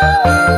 Música